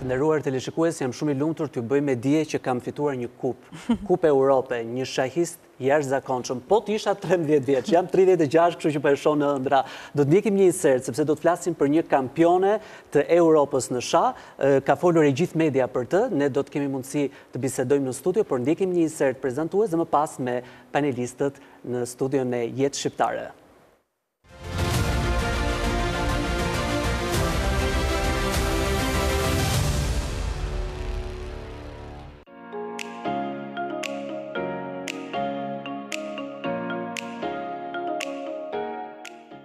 Të nderuar teleshikues, jam shumë i lumtur t'ju bëj me dije që kam fituar një kupë. Kupë Europe, një shahist i jashtëzakonshëm. Po t'isha 13 vjeç, jam 36, kështu që për po e shoh në ëndrra. Do t'njekim një insert, sepse do t'flasim për një kampione të Europës në shah. Ka folur e gjithë media për të, ne do t'kemi mundësi të bisedojmë në studio, por ndjekim një insert prezantues dhe më pas me panelistët në studion e Jetë Shqiptare.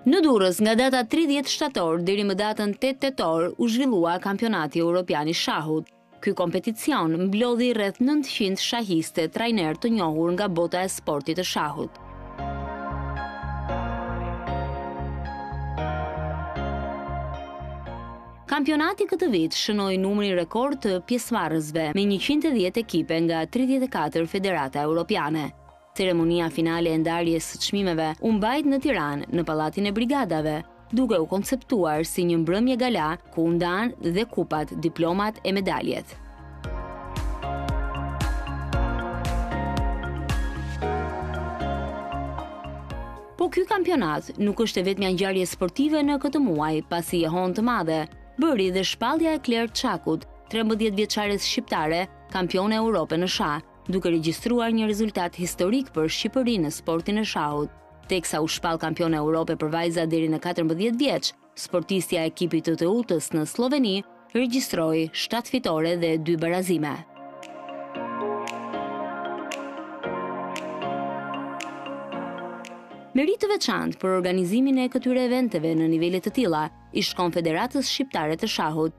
Në Durrës, nga data tridhjetë shtator deri më datën tetë tetor, u zhvillua Kampionati Europian i Shahut. Ky kompeticion mblodhi rreth nëntëqind shahistë e trajnerë të njohur nga bota e sportit të shahut. Kampionati këtë vit shënoi numrin rekord të pjesëmarrësve me njëqind e dhjetë ekipe nga tridhjetë e katër federata europiane. Ceremonia finale e ndarjes së çmimeve u mbajt në Tiranë, në Pallatin e Brigadave, duke u konceptuar si një mbrëmje gala ku u ndanë dhe kupat, diplomat e medaljet. Po ky kampionat nuk është e vetmja ngjarje sportive në këtë muaj, pasi jehonë të madhe bëri dhe shpallja e Kler Çakut, 13 vjeçares shqiptare, kampione Europe në shah. duke regjistruar një rezultat historik për Shqipërinë në sportin e shahut. Teksa u shpall kampione Europe për vajza deri në 14 vjeç, sportistja e ekipit të Teutës në Slloveni regjistroi 7 fitore dhe 2 barazime. Meritë e veçantë për organizimin e këtyre eventeve në nivele të tilla i shkon Federatës Shqiptare të Shahut,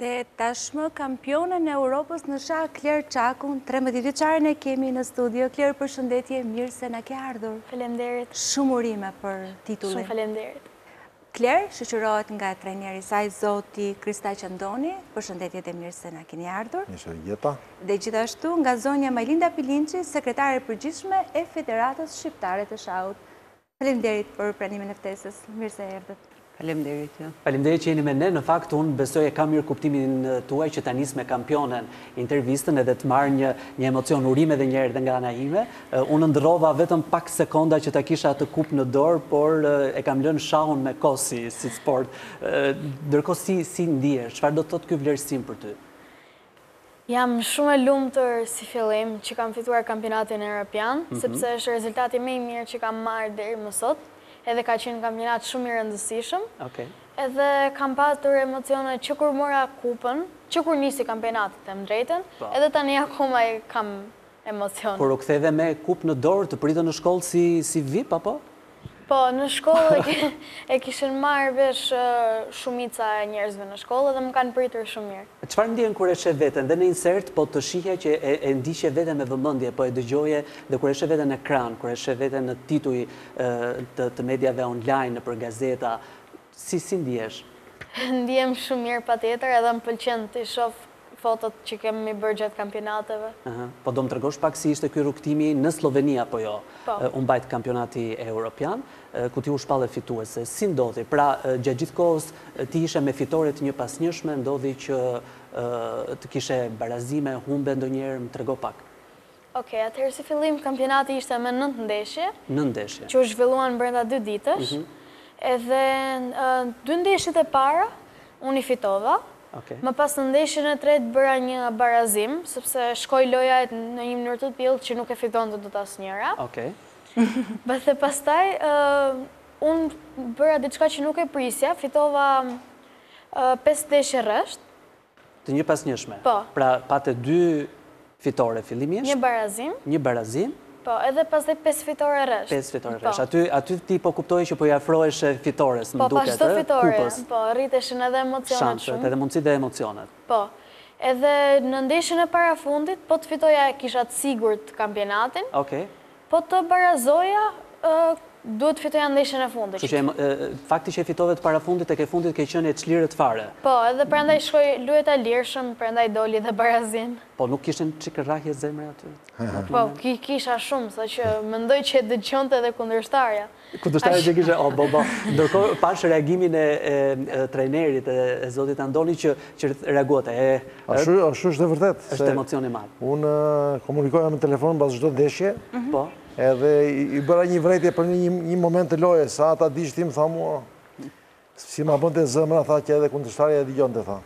Dhe tashmë kampionen e Europës në shah Kler Çakun, trembëdhjetë vjeçaren e kemi në studio. Kler përshëndetje, mirë se na ke ardhur. Faleminderit. Shumë urime për titullin. Shumë faleminderit. Kler shoqërohet nga trajneri i saj zoti Kristaq Qëndoni, përshëndetje dhe mirë se na keni ardhur. Mirë se ju gjeta. Dhe gjithashtu nga zonja Majlinda Pilinçi, sekretare e përgjithshme e Federatës Shqiptare të Shahut. Faleminderit për pranimin e ftesës. Mirë se erdhët. Faleminderit ju. Faleminderit që jeni me ne. Në fakt unë besoj e kam mirëkuptimin tuaj që ta nis me kampionen intervistën edhe të marr një një emocion urime edhe një herë dhe nga ana ime. Unë ëndrrova vetëm pak sekonda që ta kisha atë kupë në dorë, por e kam lënë shahun me kohë si si sport. Ndërkohë si si ndihesh? Çfarë do të thotë ky vlerësim për ty? Jam shumë e lumtur si fillim që kam fituar kampionatin europian, sepse është rezultati më i mirë që kam marrë deri më sot, edhe ka qenë kampionat shumë i rëndësishëm. Edhe kam patur emocione që kur mora kupën, që kur nisi kampionati, të them të drejtën, edhe tani akoma i kam Emocione. Kur u ktheve me kupë në dorë të pritën në shkollë si si vip apo? Po, në shkollë e kishin marrë vesh shumica e njerëzve në shkollë dhe më kanë pritur shumë mirë. Çfarë ndjen kur e sheh veten dhe në insert po të shihja që e ndiqje veten me vëmendje, po e dëgjoje dhe kur e sheh veten në ekran, kur e sheh veten në tituj të mediave online nëpër gazeta, Si si ndihesh? Ndihem shumë mirë patjetër edhe më pëlqen t'i shoh fotot që kemi bërë gjatë kampionateve. Aha, po do më tregosh pak si ishte ky rrugëtimi në Slloveni apo jo? Po. U mbajt kampionati europian, ku ti u shpalle fituese. Si ndodhi? Pra, gjatë gjithë kohës ti ishe me fitore të njëpasnjëshme, ndodhi që të kishe barazime, humbe ndonjëherë, më trego pak. Ok, atëherë si fillim kampionati ishte me nëntë ndeshje. Nëntë ndeshje. Që u zhvilluan brenda dy ditësh. Edhe dy ndeshjet e para unë i fitova. Ok. Më pas në ndeshjen e tretë bëra një barazim, sepse shkoi loja në një mënyrë të tillë që nuk e fitonte dot asnjëra. Ok. Dhe pastaj unë bëra diçka që nuk e prisja, fitova pesë ndeshje rresht. Të njëpasnjëshme. Po. Pra pate dy fitore fillimisht. Një barazim. Një barazim. Po, edhe pastaj pesë fitore rresht. Pesë fitore po. rresht. Aty, aty ti po kuptoje që po i afroheshe fitores, më po, duket, e, fitore, kupës. Po, rriteshin edhe emocionet shumë. Shanset, edhe mundësitë dhe emocionet. Po, edhe në ndeshjen e parafundit, po të fitoja kisha të sigurt kampionatin. Okej. Po të barazoja, duhet të fitoja ndeshjen e fundit. Kështu që fakti që e fitove të parafundit tek e fundit ke qenë e çlirët fare. Po, edhe prandaj shkoi, luajta lirshëm, prandaj doli dhe barazim. Po nuk kishte një çikë rrahje zemre aty? Po, kisha shumë, saqë mendoj që e dëgjonte edhe kundërshtarja. Kundërshtarja që kishe, o, bo, bo. Ndërkohë, pashë reagimin e trajnerit e zotit Andoni që reaguat e... Ashtu është e vërtet. është emocion i madh. Unë komunikoja me telefon pas çdo ndeshje. Mhm. Po. Edhe i bëra një vërejtje për një moment të lojës, a ta dish ti, tha mua, Si ma bënte zemra, tha që edhe kundërshtarja e dëgjonte, tha.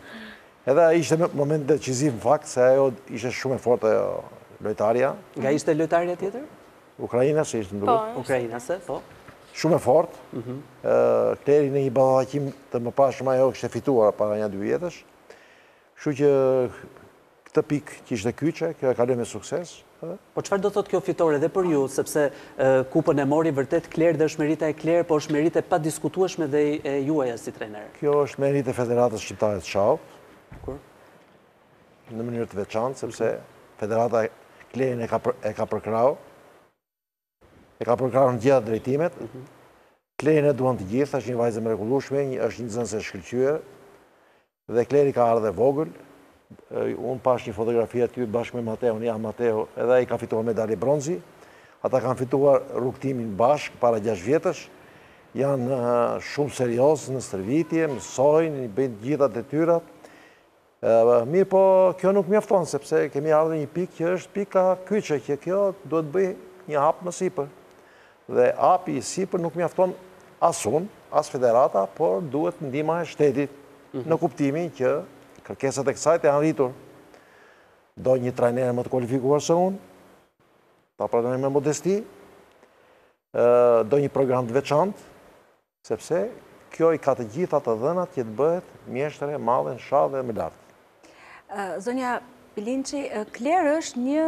Edhe ajo ishte në moment deciziv në fakt, se ajo ishte shumë e fortë ajo lojtarja. Nga ishte lojtarja tjetër? Ukrainase ishte më duket. Po, ukrainase, po. Shumë e fortë. Mhm. Kleri në një takim të mëparshëm ajo kishte fituar para një dy vjetësh. Kështu që këtë pikë që ishte kyçe, kjo e kaloi me sukses. Po çfarë do thotë kjo fitore dhe për ju, sepse Kupën e mori vërtet Kler dhe është merita e Kler, po është meritë e padiskutueshme dhe e juaja si trajner? Kjo është meritë e Federatës Shqiptare të Shahut. Bukur. Në mënyrë të veçantë, sepse Federata Klerin e ka përkrahur. E ka përkrahur në të gjitha drejtimet. Klerin e duan të gjithë, është një vajzë e mrekullueshme, është një nxënëse e shkëlqyer. Dhe Kleri ka ardhur e vogël. Unë pashë një fotografi aty bashkë me Mateon, ja Mateo, edhe ai ka fituar medalje bronzi. Ata kanë filluar rrugëtimin bashkë para 6 vjetësh. Janë shumë serioz në stërvitje, mësojnë, i bëjnë të gjitha detyrat. Mirëpo kjo nuk mjafton sepse kemi ardhur në një pikë që është pika kyçe që kjo duhet të bëjë një hap më sipër. Dhe hapi i sipër nuk mjafton as unë, as federata, por duhet ndihma e shtetit në kuptimin që kërkesat e kësajt janë rritur. Do një trajner më të kualifikuar se unë, ta pranoj me modesti, do një program të veçantë, Sepse kjo i ka të gjitha të dhënat që të bëhet mjeshtre e madhe në shah dhe më lartë. Zonja Pilinçi, Kler është një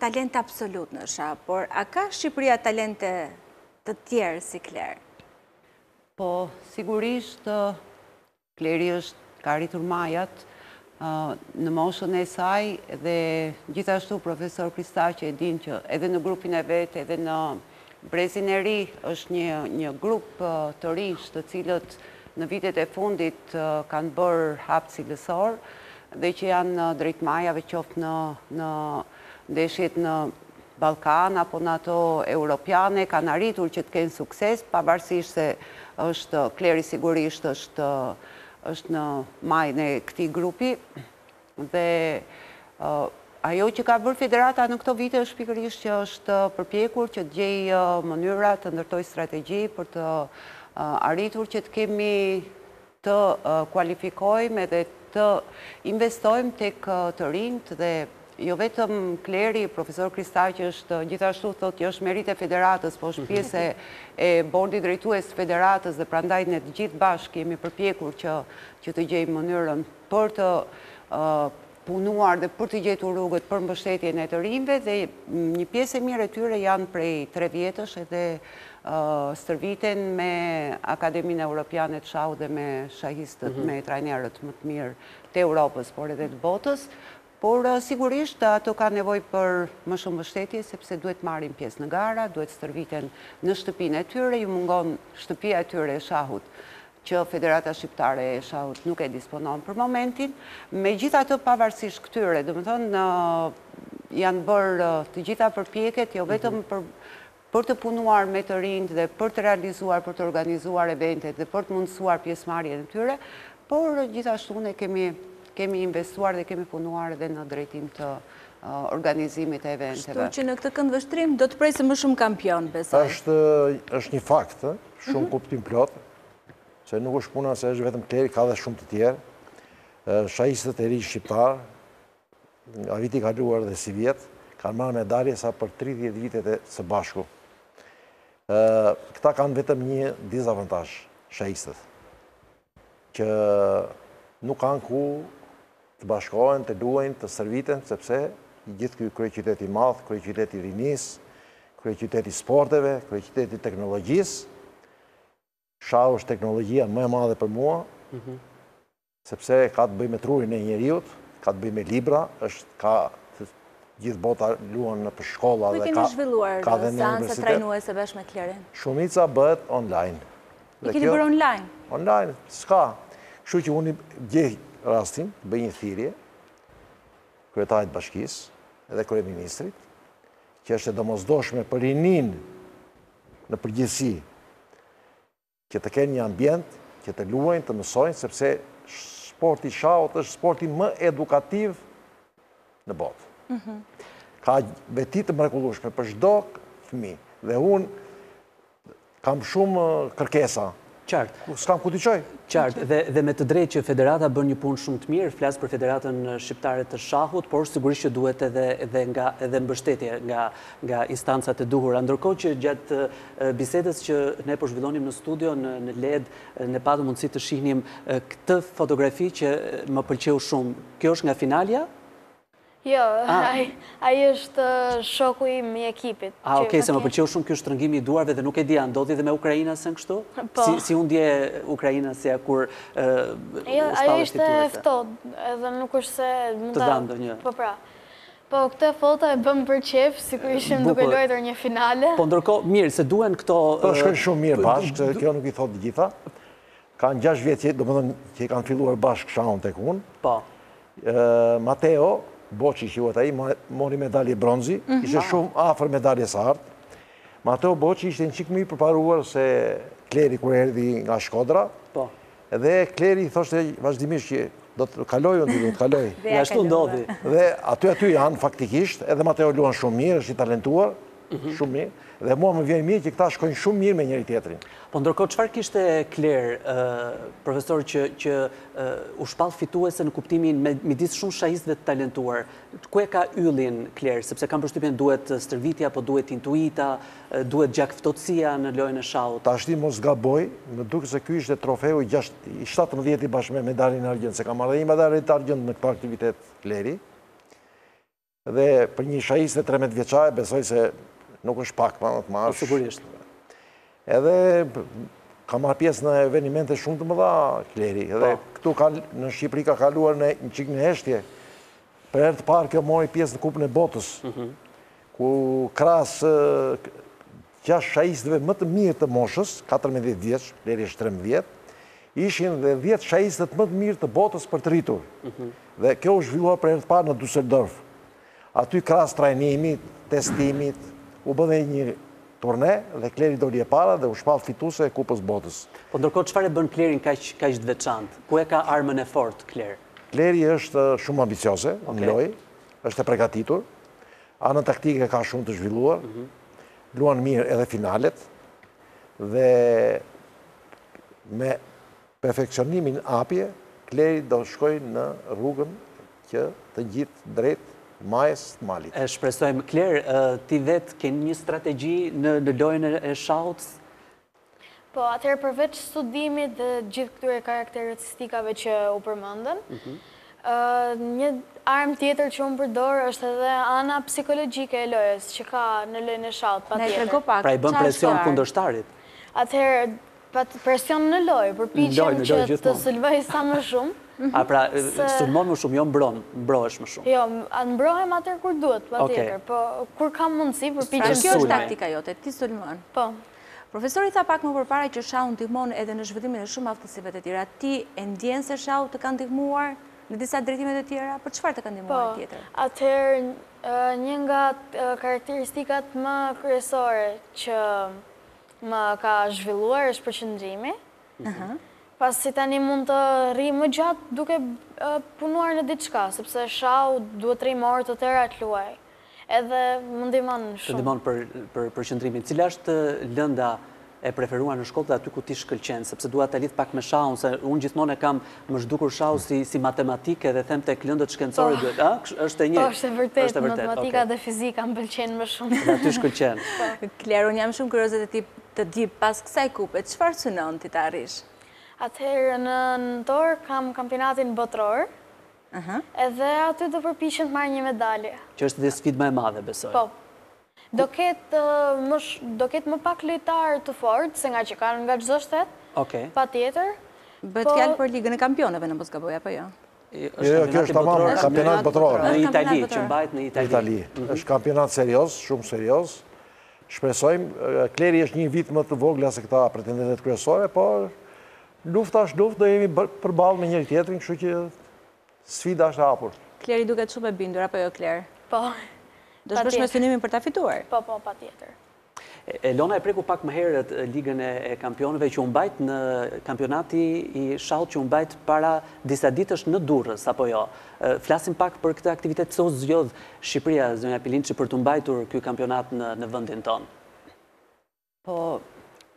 talent absolut në shah, por a ka Shqipëria talente të tjerë si Kler? Po, sigurisht, Kleri është ka arritur majat në moshën e saj dhe gjithashtu profesor Kristaqi e din që edhe në grupin e vet edhe në brezin e ri është një, një grup të rinjsh të cilët në vitet e fundit kanë bërë hap cilësor dhe që janë drejt majave qoftë në, në ndeshjet në Ballkan apo në ato europiane kanë arritur që të kenë sukses pavarësisht se është Kleri sigurisht është është në majën e këtij grupi dhe ajo që ka bërë federata në këto vite është pikërisht që është përpjekur që të gjejë mënyra të ndërtojë strategji për të arritur që të kemi të kualifikojmë edhe të investojmë tek të rinjtë dhe jo vetëm Kleri, profesor Kristaq është gjithashtu thotë që është meritë e federatës, po është pjesë e bordit drejtues të federatës dhe prandaj ne të gjithë bashkë jemi përpjekur që të gjejmë mënyrën për të punuar dhe për të gjetur rrugët për mbështetjen e të rinjve dhe një pjesë e mirë e tyre janë prej tre vjetësh edhe stërviten me Akademinë Europiane të Shahut dhe me shahistët, me trajnerët më të mirë të Europës, por edhe të botës, por sigurisht ato kanë nevojë për më shumë mbështetje sepse duhet të marrin pjesë në gara, duhet stërviten në shtëpinë e tyre, ju mungon shtëpia e tyre e shahut që Federata Shqiptare e Shahut nuk e disponon për momentin. Megjithatë, pavarësisht këtyre, domethënë janë bërë të gjitha përpjekjet, jo vetëm mhm. për për të punuar me të rinjtë dhe për të realizuar, për të organizuar eventet dhe për të mundësuar pjesëmarrjen e tyre, por gjithashtu ne kemi kemi investuar dhe kemi punuar edhe në drejtim të organizimit e eventeve. Kështu që në këtë këndvështrim do të presim më shumë kampionë, besoj. Është një fakt, shumë kuptimplotë, se nuk është puna se është vetëm kleri, ka dhe shumë të tjerë, shahistët e rinj shqiptarë, nga viti i kaluar dhe sivjet, kanë marrë medalje sa për 30 vitet së bashku. Këta kanë vetëm një dizavantazh, shahistët. që nuk kanë ku të bashkohen, të luajnë, të stërviten, sepse i gjithë ky kryeqytet i madh, kryeqytet i rinisë, kryeqytet i sporteve, kryeqytet i teknologjisë, shahu është teknologjia më e madhe për mua, mhm. sepse ka të bëjë me trurin e njeriut, ka të bëjë me libra, është ka gjithë bota luan nëpër shkolla dhe ka dhe në universitet. Ku i keni zhvilluar seancat trajnuese bashkë me Klerin? Shumica bëhet online. I keni bërë online? Online, s'ka. Kështu që unë gjej rastin, bëj një thirje, kryetarit të bashkisë, edhe kryeministrit, që është e domosdoshme për rininë në përgjithësi, që të kenë një ambient, që të luajnë, të mësojnë, sepse sporti i shahut është sporti më edukativ në botë. Mhm. Ka veti të mrekullueshme për çdo fëmijë. Dhe unë Kam shumë kërkesa. Qartë. Ku s'kam ku t'i çoj. Qartë, dhe, dhe me të drejtë që federata bën një punë shumë të mirë, flas për Federatën Shqiptare të Shahut, por sigurisht që duhet edhe edhe nga edhe mbështetje nga nga instancat e duhura. Ndërkohë që gjatë bisedës që ne po zhvillonim në studio në në LED, ne patëm mundësi të shihnim këtë fotografi që më pëlqeu shumë. Kjo është nga finalja? Jo, ai është shoku im i ekipit. A, okej, se më pëlqeu shumë kjo shtrëngimi i duarve dhe nuk e dija, ndodhi dhe me ukrainasen kështu? Po. Si u ndje ukrainasja kur u shpalle fituese? Jo, ajo ishte e ftohtë, edhe nuk është se... Të dhanë ndonjë. Po pra. Po, këtë foto e bëmë për qejf, sikur ishim duke luajtur një finale. Po, ndërkohë, mirë, se duhen këto... Po, shkojnë shumë mirë bashkë, kjo nuk i thotë të gjitha. Kanë gjashtë vjet që, domethënë, që kanë filluar bashkë shahun tek unë. Po. Mateo Boçi quhet ai, mori medalje bronzi, mhm. ishte shumë afër medaljes së artë. Mateo Boçi ishte një çik më i përparuar se Kleri kur erdhi nga Shkodra. Po. Dhe Kleri i thoshte vazhdimisht që do të të kaloj unë, do të të kaloj. Dhe ashtu ndodhi. Dhe aty aty janë faktikisht, edhe Mateo luan shumë mirë, është i talentuar. Mhm. shumë mirë, dhe mua më vjen mirë që këta shkojnë shumë mirë me njëri-tjetrin. Po ndërkohë, çfarë kishte Kler, profesor, që u shpall fituese në kuptimin midis shumë shahistëve të talentuar? Ku e ka yllin Kler, sepse kam përshtypjen duhet stërvitja, apo duhet intuita, duhet gjakftohtësia në lojën e shahut? Tashti mos gaboj, më duket se ky ishte trofeu i 17-ti bashkë me medaljen e argjendtë, se ka marrë dhe një medalje të argjendtë në këtë aktivitet Kleri, Dhe për një shahiste trembëdhjetëvjeçare, besoj se nuk është pak, ma në të marrë. Po, sigurisht. Edhe ka marrë pjesë në evenimente shumë të mëdha, Kleri. Edhe po. këtu në Shqipëri ka kaluar një çikë në heshtje. Për herë të parë kjo mori pjesë në kupën e botës. Mhm. Ku krahas Gjashtë shahistëve më të mirë të moshës katërmbëdhjetë vjeç, Kleri është trembëdhjetë, ishin dhe dhjetë shahistët më të mirë të botës për të rritur. Dhe kjo u zhvillua për herë të parë në Dyseldorf. Aty krahas trajnimit, testimit, u bë dhe një turne dhe Kleri doli e para dhe u shpall fituese e Kupës së Botës. Po ndërkohë çfarë e bën Klerin kaq kaq të veçantë? Ku e ka armën e fortë Kler? Kleri është shumë ambicioze në lojë, është e pregatitur, Anën taktike e ka shumë të zhvilluar, luan mirë edhe finalet dhe me perfeksionim në hapje, Kleri do shkojë në rrugën që të gjithë drejt majës të malit. E shpresojmë. Kler, ti vetë ke një strategji në lojën e shahut? Po, atëherë përveç studimit dhe gjithë këtyre karakteristikave që u përmendën, mhm. një armë tjetër që unë përdor është edhe ana psikologjike e lojës që ka në lojën e shahut, patjetër. Pra i bën presion kundërshtarit. Atëherë, presion në lojë, përpiqem që të sulmoj sa më shumë. A pra, sulmon më shumë, jo mbron, mbrohesh më shumë. Jo, mbrohem atër kur duhet, patjetër, po kur kam mundësi, përpiqem të sulmoj. Pra kjo është taktika jote, ti sulmon. Po. Profesori tha pak më përpara që shahu ndihmon edhe në zhvillimin e shumë aftësive të tjera. Ti e ndjen se shahu të ka ndihmuar në disa drejtime të tjera? Për çfarë të ka ndihmuar po, tjetër? Po, atëherë një nga karakteristikat më kryesore që më ka zhvilluar është përqendrimi. Mhm. Pasi tani mund të rri më gjatë duke punuar në diçka, sepse shahu duhet të rri me orë të tëra të luaj. Edhe më ndihmon shumë. Të ndihmon për për përqendrimin. Cila është lënda e preferuar në shkollë dhe aty ku ti shkëlqen, sepse dua ta lidh pak me shahun, se unë gjithmonë e kam më është dukur shahu si si matematikë dhe them tek lëndët shkencore duhet, a? Është e njëjtë. Po, është e vërtetë, është e vërtetë. Matematika dhe fizika më pëlqejnë më shumë. Dhe aty shkëlqen. Po. Kler, unë jam shumë kurioze të të di pas kësaj kupe, çfarë synon ti të arrish? Atëherë në nëntor kam kampionatin botëror, Edhe aty do përpiqen të marrin një medalje. Që është dhe sfida më e madhe, besoj. Po. Do ketë më do ketë më pak lojtarë të fortë se nga që kanë nga çdo shtet. Okej. Patjetër. Bëhet fjalë për Ligën e Kampionëve, në mos gaboj apo jo? Jo, jo, kjo është tamam kampionat botëror. Në Itali, që mbahet në Itali. Në Itali. Është kampionat serioz, shumë serioz. Shpresojmë, Kleri është një vit më të vogla se këta pretendentët kryesore, por Lufta është luftë, do jemi përballë me njëri tjetrin, kështu që sfida është e hapur. Kleri duket shumë e bindur, apo jo Kler? Po. Do shkosh me synimin për ta fituar? Po, po, patjetër. Elona e preku pak më herët Ligën e Kampionëve që u mbajt në kampionati i shahut që u mbajt para disa ditësh në Durrës, apo jo? Flasim pak për këtë aktivitet, pse u zgjodh Shqipëria, zonja Pilinçi, për t'u mbajtur ky kampionat në vendin tonë? Po,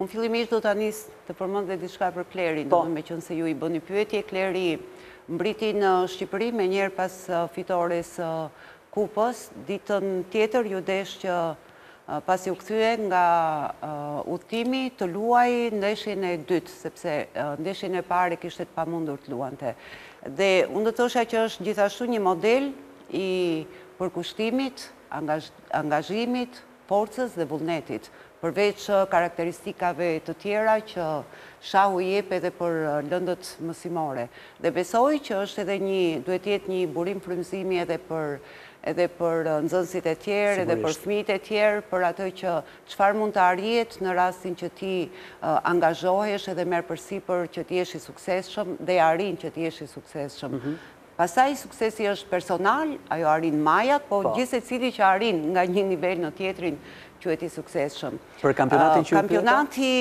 unë fillimisht do ta nis të përmend dhe diçka për Klerin, po, meqenëse ju i bëni pyetje, Kleri mbërriti në Shqipëri menjëherë pas uh, fitores uh, kupës, ditën tjetër iu desh që uh, pasi u kthye nga udhëtimi të luajë ndeshjen e dytë, sepse ndeshjen e parë e kishte të pamundur të luante. Dhe unë do thosha që është gjithashtu një model i përkushtimit, angazhimit, forcës dhe vullnetit. Përveç karakteristikave të tjera që shahu jep edhe për lëndët mësimore. Dhe besoj që është edhe një, duhet të jetë një burim frymëzimi edhe për edhe për nxënësit e tjerë, edhe për fëmijët e tjerë, për atë që çfarë mund të arrihet në rastin që ti angazhohesh edhe merr përsipër që të jesh i suksesshëm dhe e arrin që të jesh i suksesshëm. Pastaj suksesi është personal, ajo arrin majat, po gjithsecili që arrin nga një nivel në tjetrin quhet i suksesshëm. Për kampionatin që ju pyeta? Kampionati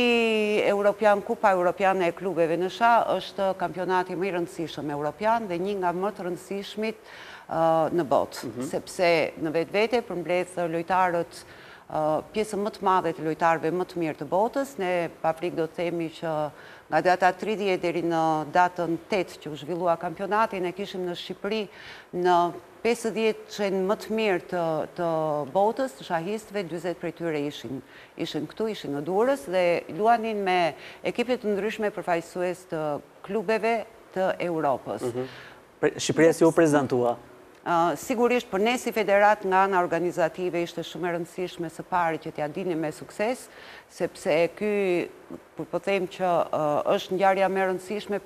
Europian, Kupa Europiane e Klubeve në shah është kampionati më i rëndësishëm europian dhe një nga më të rëndësishmit në botë, sepse në vetvete përmbledh lojtarët, pjesën më të madhe të lojtarëve më të mirë të botës, ne pa frikë do të themi që Nga data tridhjetë deri në datën tetë që u zhvillua kampionati, ne kishim në Shqipëri në pesëdhjetën më të mirë të të botës të shahistëve, dyzet prej tyre ishin ishin këtu, ishin në Durrës dhe luanin me ekipe të ndryshme përfaqësues të klubeve të Europës. Shqipëria si u prezantua? Sigurisht për ne si federatë nga ana organizative ishte shumë e rëndësishme së pari që t'ia dilnim me sukses, sepse ky, kur po them që është ngjarja më e rëndësishme,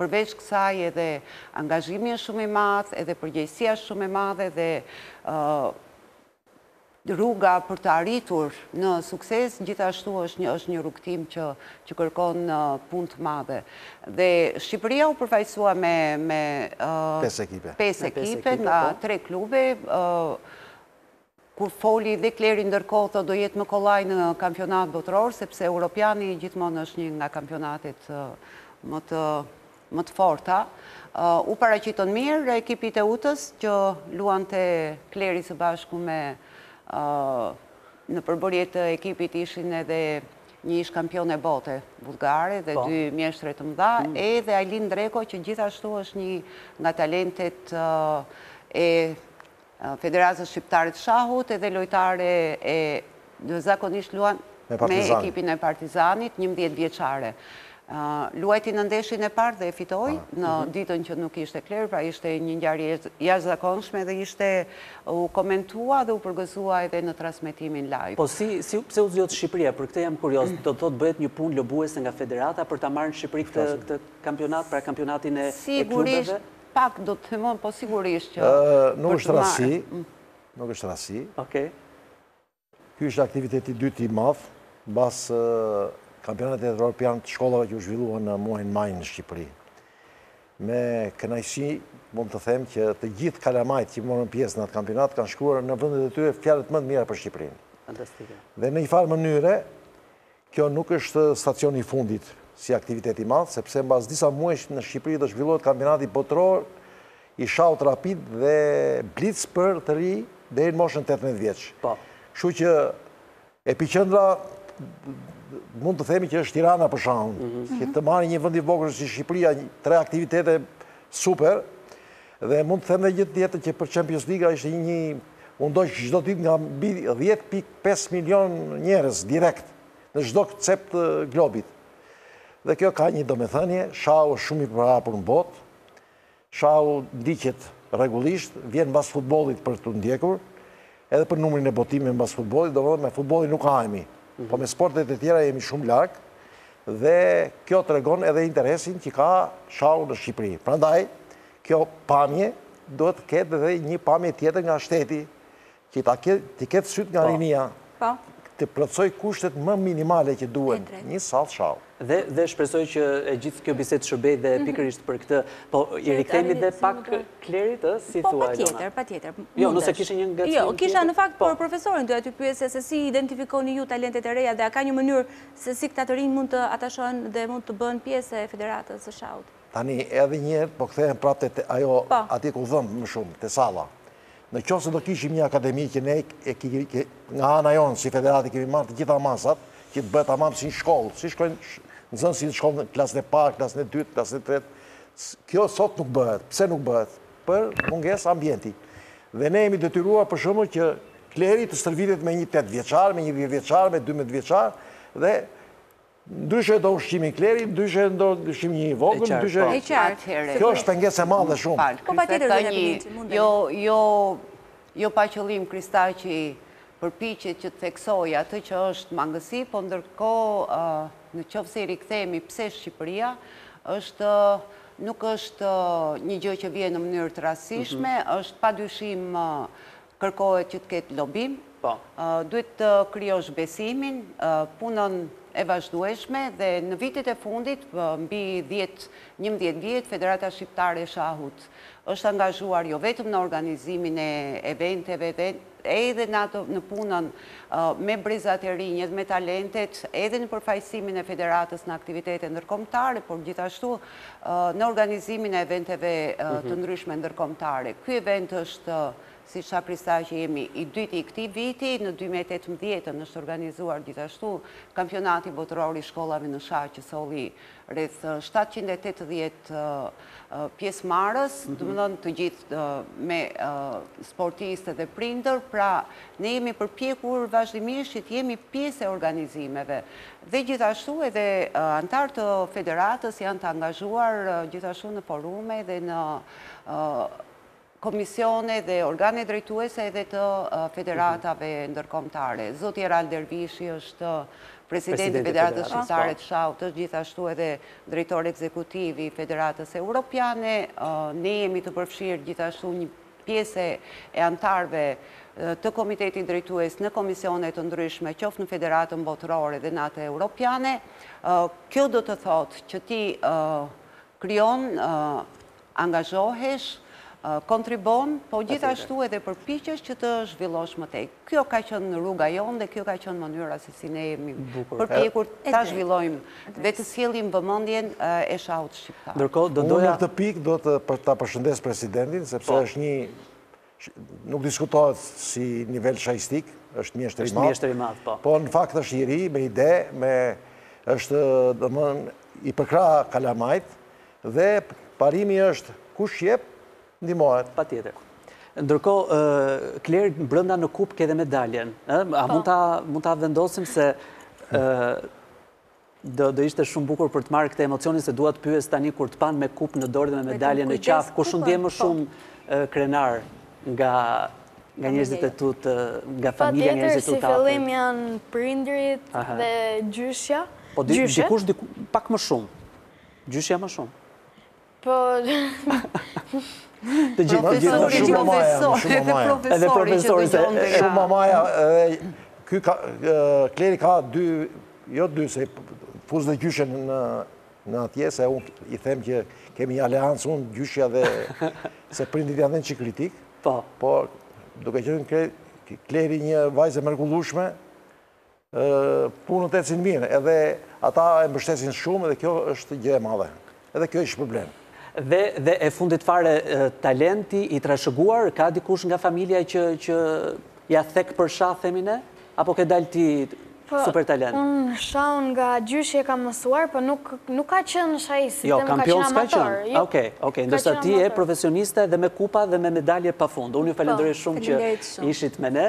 përveç kësaj edhe angazhimi është shumë i madh, edhe përgjegjësia është shumë e madhe dhe Rruga për të arritur në sukses gjithashtu është një është një rrugëtim që që kërkon punë të madhe. Dhe Shqipëria u përfaqësua me me pesë ekipe. Pesë ekipe nga, po, tre klube. Kur foli dhe Kleri ndërkohë thotë do jetë më kollaj në kampionat botëror, sepse Europiani gjithmonë është një nga kampionatet më të më të forta. U paraqitën mirë ekipi i Teutës që luante Kleri së bashku me në përbërje të ekipit ishin edhe një ish kampione bote bullgare dhe, po, dy mjeshtre të mëdha, mm. edhe Ailin Ndreko që gjithashtu është një nga talentet e Federatës Shqiptare të Shahut edhe lojtare e zakonisht luan me ekipin e Partizanit, 11 vjeçare. Luajti në ndeshin e parë dhe e fitoi në ditën që nuk ishte Kleri, pra ishte një ngjarje e jashtëzakonshme dhe ishte u komentua dhe u përgëzua edhe në transmetimin live. Po si, pse u zgjodh Shqipëria, për këtë jam kurioz, do të thotë bëhet një punë lobuese nga federata për ta marrë në Shqipëri këtë kampionat, pra kampionatin e klubeve? Pak do të thoni, po sigurisht që... Nuk është rastësi, nuk është rastësi. Okej. Ky është aktiviteti i dytë i madh, mbas kampionateve evropiane të shkollave që u zhvilluan në muajin maj në Shqipëri. Me kënaqësi, mund të them që të gjithë kalamajt që morën pjesë në atë kampionat, kanë shkruar në vendet e tyre fjalët më të mira për Shqipërinë. Dhe në një farë mënyre, Kjo nuk është stacioni i fundit si aktivitet i madh, sepse mbas disa muajsh në Shqipëri do zhvillohet Kampionati Botëror i Shahut Rapid dhe Blitz për të rinj deri në moshën tetëmbëdhjetë vjeç. Kështu që epiqendra mund të themi që është Tirana për shahun, që të marrë një vend i vogël si Shqipëria tre aktivitete super, Dhe mund të them dhe një gjë tjetër që për Champions League ishte një u ndoq çdo ditë nga mbi dhjetë pikë pesë milion njerëz direkt në çdo cep të globit. Dhe kjo ka një domethënie, shahu është shumë i përhapur në botë, shahu ndiqet rregullisht, vjen mbas futbollit për t'u ndjekur, Edhe për numrin e botimeve mbas futbollit, domethënë me futbollin nuk hahemi, po me sportet e tjera jemi shumë larg dhe kjo tregon edhe interesin që ka shahu në Shqipëri. Prandaj, kjo pamje duhet të ketë edhe një pamje tjetër nga shteti, që t'i ketë, të ketë sytë nga, po, rinia. Po. Të plotësojë kushtet më minimale që duhen, një sallë shahu. Dhe, dhe shpresoj që e gjithë kjo bisedë shërbejë dhe mhm. pikërisht për këtë. Po, i rikthemi dhe pak Klerit, ë, si po, thua, Elona? Po, patjetër, patjetër. Jo, nëse kishe një nga Jo, kisha në fakt, po, për profesorin, doja ta pyesja se si identifikoni ju talentet e reja dhe a ka një mënyrë se si këta të rinj mund të atashohen dhe mund të bëhen pjesë e federatës së shahut. Tani, edhe një herë, po kthehem prapë te ajo, po, aty ku dhemb më shumë, te salla. Në qoftë se do kishim një akademi që ne nga ana jonë si federatë i kemi marrë të gjitha masat, që të bëhet tamam si në shkollë, si shkojnë nxënësit në shkollë në klasën e parë, klasën e dytë, klasën e tretë. Kjo sot nuk bëhet. Pse nuk bëhet? Për mungesë ambienti. Dhe ne jemi detyruar për shembull që Kleri të stërvitet me një tetë vjeçar, me një dhjetë vjeçar, me dymbëdhjetë vjeçar dhe Ndryshe do ushqimin Kleri, ndryshe do ushqimin një i vogël, ndryshe... E qartë, kjo është pengesë e madhe shumë. Po patjetër dhe një pilinci, mund dhe një. Jo, jo pa qëllim Kristaqi përpiqet që të theksojë atë që është mangësi, po ndërkohë në qoftë se i rikthehemi pse Shqipëria, është nuk është një gjë që vjen në mënyrë të rastësishme, është padyshim Kërkohet që të ketë lobim, duhet të krijosh besimin, punën e vazhdueshme dhe në vitet e fundit, mbi dhjetë, njëmbëdhjetë vjet, Federata Shqiptare e Shahut është angazhuar jo vetëm në organizimin e eventeve, edhe në atë, në punën me brezat e rinj, edhe me talentet, edhe në përfaqësimin e Federatës në aktivitete ndërkombëtare, por gjithashtu në organizimin e eventeve të ndryshme ndërkombëtare. Ky event është, siç tha Kristaqi, jemi, i dyti i këtij viti, në 2018 është organizuar gjithashtu kampionati botëror i shkollave në shah që solli rreth 780 pjesëmarrës, domethënë të gjithë me sportistë dhe prindër, pra ne jemi përpjekur vazhdimisht që të jemi pjesë e organizimeve. Dhe gjithashtu edhe anëtarë të Federatës janë të angazhuar gjithashtu në forume dhe në komisione dhe organe drejtuese edhe të federatave ndërkombëtare. Zoti Erald Dervishi është president i Federatës Shqiptare të Shahut, është gjithashtu edhe drejtor ekzekutiv i Federatës Europiane. Ne jemi të përfshirë gjithashtu një pjese e anëtarëve të Komitetit Drejtues në komisione të ndryshme, qoftë në Federatën Botërore dhe në atë Europiane, kjo do të thotë që ti krijon, angazhohesh, kontribuon, po gjithashtu edhe përpiqesh që të zhvillosh më tej. Kjo ka qenë rruga jonë dhe kjo ka qenë mënyra se si ne jemi përpjekur ta zhvillojmë dhe të sjellim vëmendjen e shahut shqiptar. Unë në këtë pikë dua ta përshëndes presidentin, sepse është një, nuk diskutohet si nivel shahistik, është mjeshtër i madh, po në fakt është i ri, me ide, me, është domethënë i përkrah kalamajtë, dhe parimi është kush jep, ndihmohet. Patjetër. Ndërkohë, Kler, brenda në kupë ke dhe medaljen, ë? A mund ta mund ta vendosim se do ishte shumë bukur për të marrë këtë emocionin se dua të pyes tani kur të panë me kupë në dorë dhe me medaljen në qafë, kush u ndje më shumë krenar nga nga njerëzit e tu të nga familja e njerëzit e tu të afërt? Patjetër, si fillim janë prindërit dhe gjyshja. Po dikush pak më shumë. Gjyshja më shumë. Po... Të gjithë të gjithë të shumë mamaja, shumë mamaja. Edhe profesori që të gjendet ka. Shumë mamaja, Kleri ka dy, jo dy, se fus dhe gjyshen atje, se unë i them që kemi një aleancë unë, gjyshja dhe se prindërit janë dhe një çik kritikë. Po. Po, duke qenë Kleri një vajzë e mrekullueshme, Punët ecin mirë, edhe ata e mbështesin shumë dhe kjo është gjë e madhe. Edhe kjo i shpërblen. Dhe dhe e fundit fare talenti i trashëguar, ka dikush nga familja që që ia thek për shah themi ne? Apo ke dalë ti super talent? Po, unë shahun nga gjyshi e kam mësuar, po nuk nuk ka qenë shahist domethënë, ka qenë amator. Okej, okej, ndërsa ti je profesioniste dhe me kupa dhe me medalje pafund. Unë ju falenderoj shumë që ishit me ne.